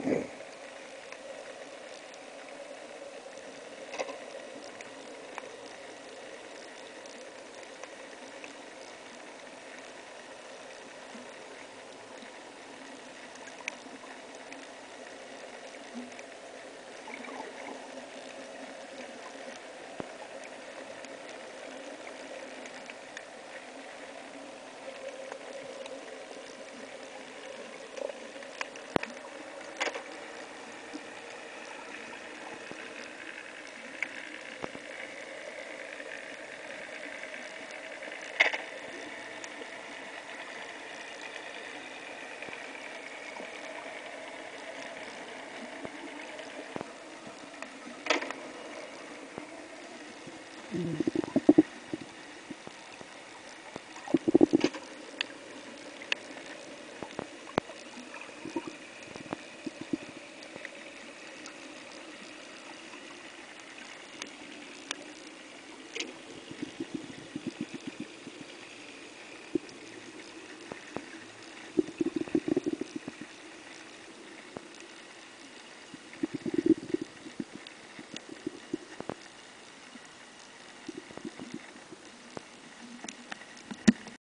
Mm-hmm. Mm-hmm.